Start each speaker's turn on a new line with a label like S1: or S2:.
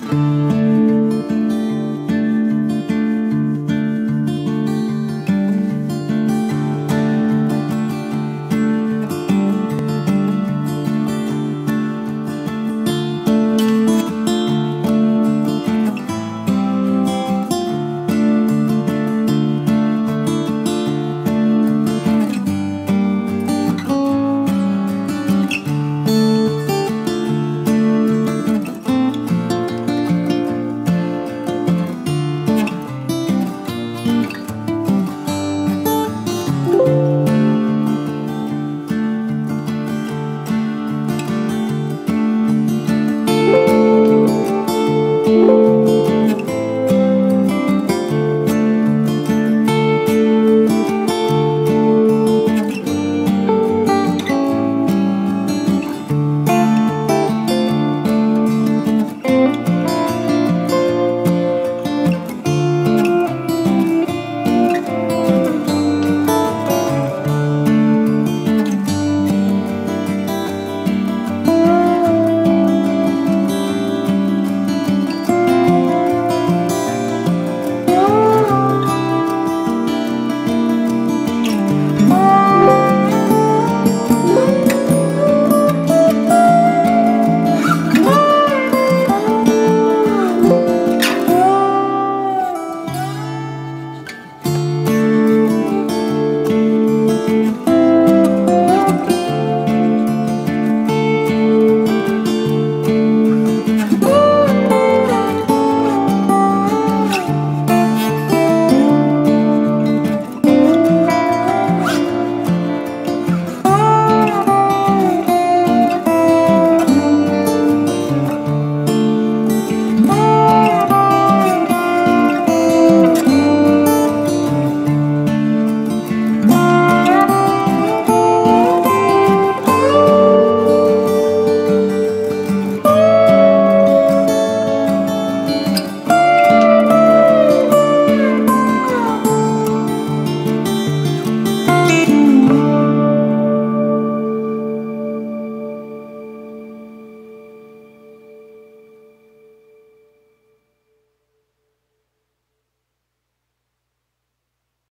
S1: Bye.